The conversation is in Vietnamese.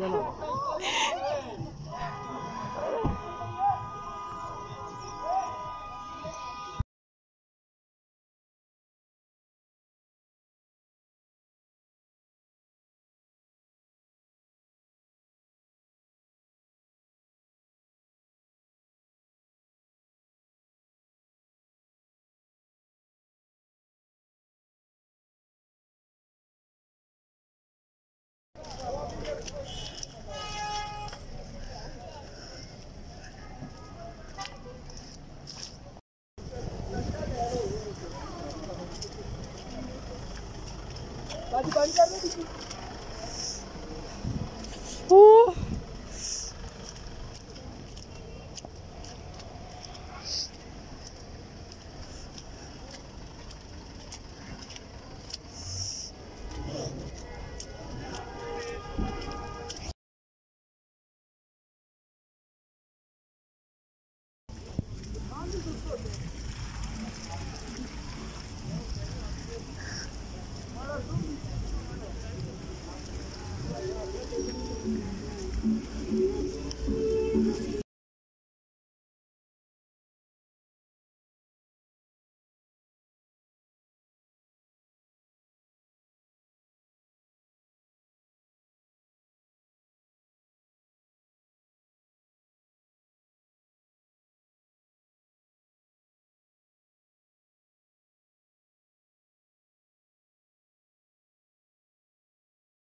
야, 너. बाकी बंद कर दो Thank you.